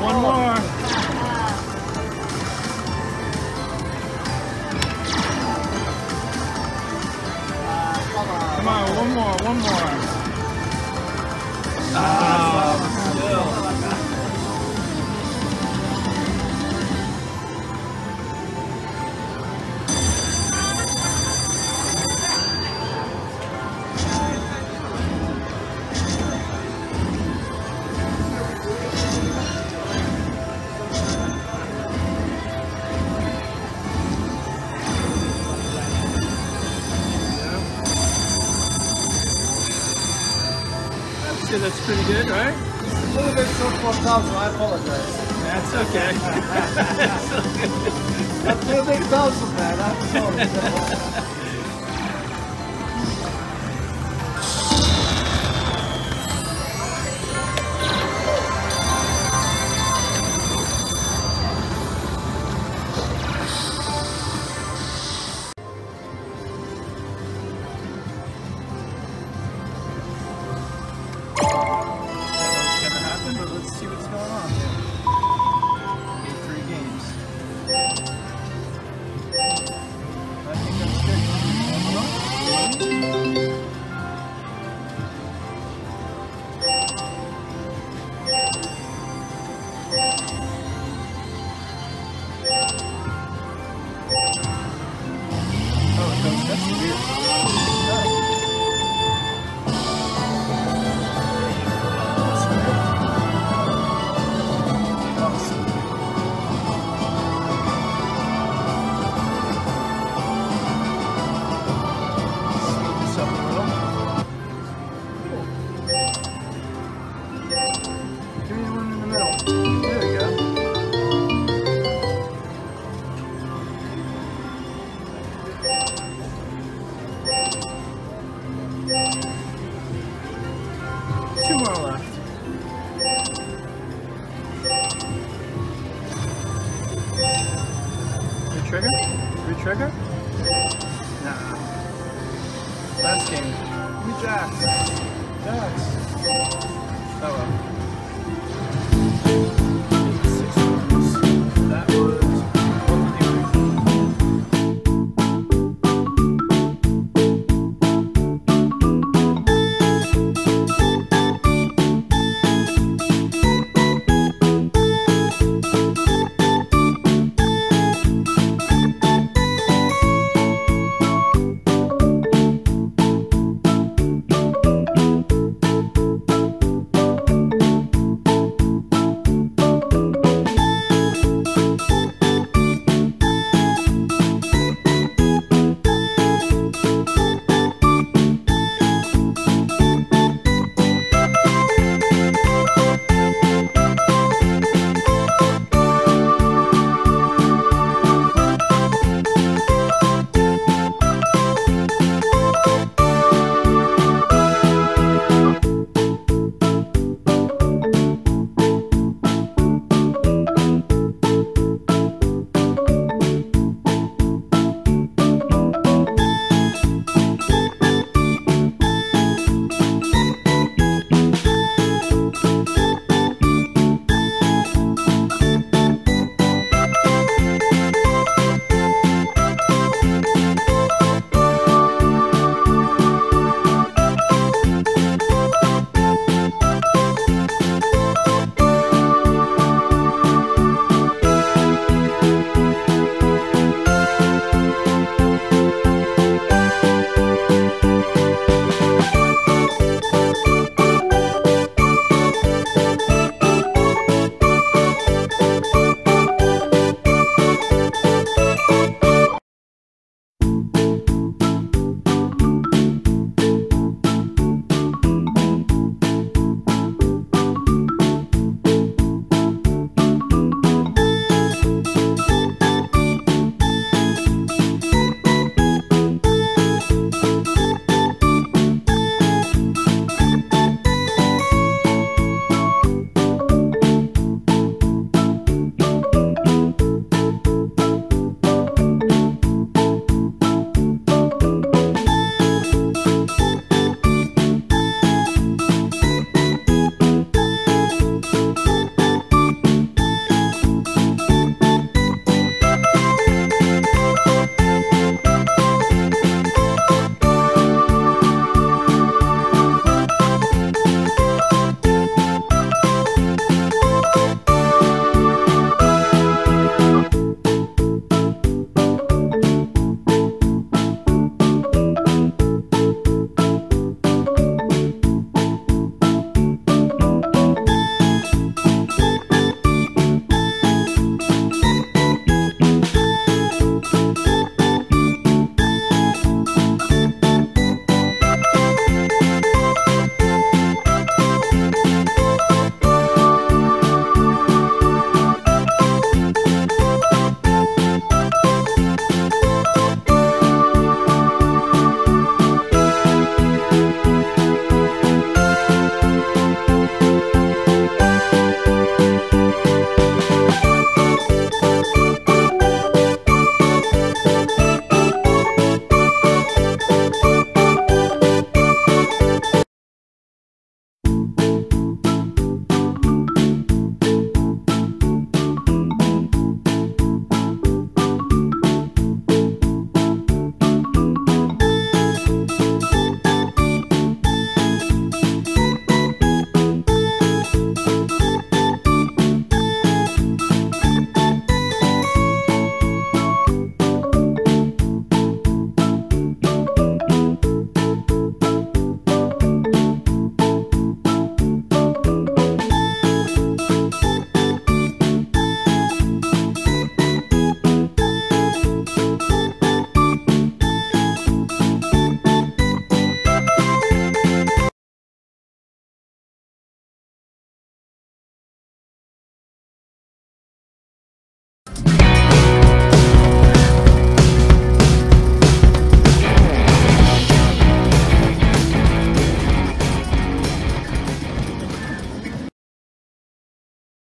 One more. That's pretty good, right? A little bit short for thousand. I apologize. That's okay. That's okay. I'm a big thousand, man. I'm sorry. Two more left. Retrigger? Retrigger? Nah. Last game. Jax. Oh well.